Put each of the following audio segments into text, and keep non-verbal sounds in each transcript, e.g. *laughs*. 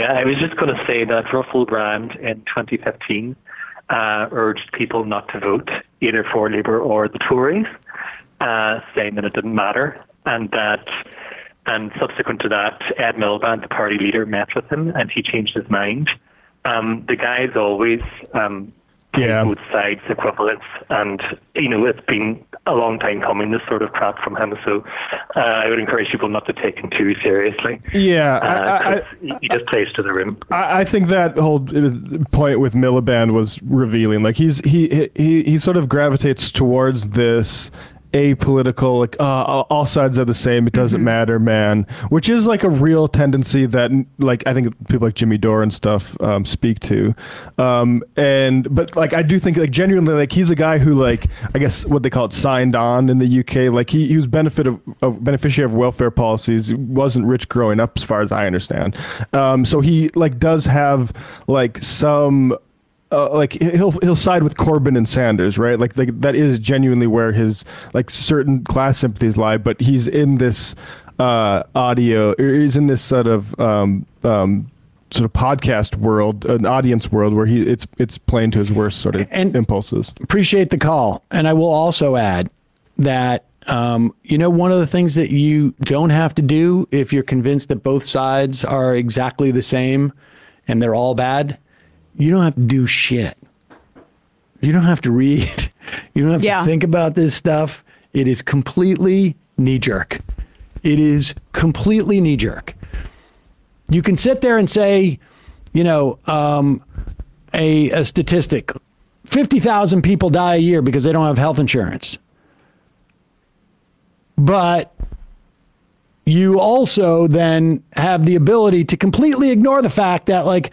Yeah, I was just going to say that Russell Brand in 2015 uh, urged people not to vote either for Labour or the Tories, uh, saying that it didn't matter, and that. And subsequent to that, Ed Miliband, the party leader, met with him, and he changed his mind. Um, the guy's always um, Yeah. both sides equivalence, and you know it's been a long time coming. This sort of crap from him, so uh, I would encourage people not to take him too seriously. Yeah, uh, I- I- he just plays to the rim. I, I think that whole uh, point with Miliband was revealing. Like he's he he he sort of gravitates towards this apolitical, like uh, all- sides are the same. It doesn't matter, man. Which is like a real tendency that like I think people like Jimmy Dore and stuff um, speak to. Um, and but like I do think like genuinely like he's a guy who like I guess what they call it signed on in the UK. Like he, he was benefit of, of beneficiary of welfare policies. He wasn't rich growing up, as far as I understand. Um, so he like does have like some. Uh, like he'll he'll side with Corbyn and Sanders, right? Like, like that is genuinely where his like certain class sympathies lie. But he's in this uh, audio, he's in this sort of um, um, sort of podcast world, an audience world where he it's it's playing to his worst sort of And- impulses. appreciate the call. And I will also add that, um, you know, one of the things that you don't have to do if you're convinced that both sides are exactly the same and they're all bad, you don't have to do shit. You don't have to read. *laughs* You don't have Yeah. to think about this stuff. It is completely knee jerk. It is completely knee jerk. You can sit there and say, you know, um, a, a statistic 50,000 people die a year because they don't have health insurance. But you also then have the ability to completely ignore the fact that like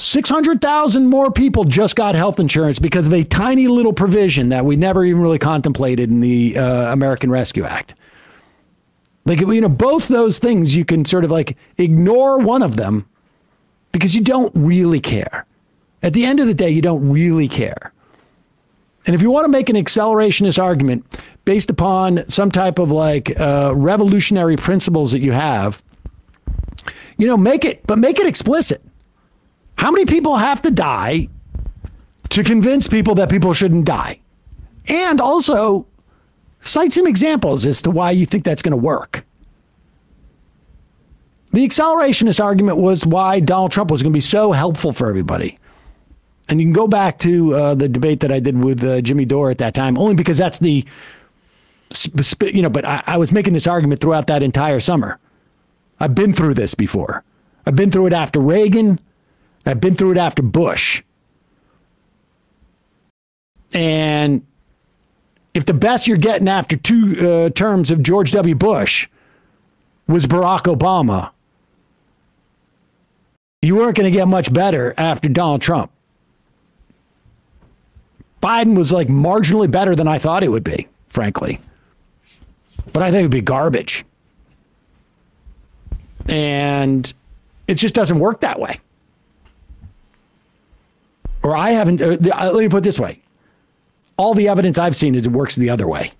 600,000 more people just got health insurance because of a tiny little provision that we never even really contemplated in the uh, American Rescue Act. Like, you know, both those things you can sort of like ignore one of them because you don't really care. At the end of the day, you don't really care. And if you want to make an accelerationist argument based upon some type of like uh, revolutionary principles that you have, you know, make it, but make it explicit. How many people have to die to convince people that people shouldn't die? And also cite some examples as to why you think that's going to work. The accelerationist argument was why Donald Trump was going to be so helpful for everybody. And you can go back to uh, the debate that I did with uh, Jimmy Dore at that time, only because that's the, you know, but I, I was making this argument throughout that entire summer. I've been through this before. I've been through it after Reagan. I've been through it after Bush. And if the best you're getting after two uh, terms of George W. Bush was Barack Obama, you weren't going to get much better after Donald Trump. Biden was like marginally better than I thought it would be, frankly. But I think it'd be garbage. And it just doesn't work that way. Or I haven't, uh, uh, let me put it this way all the evidence I've seen is it works the other way.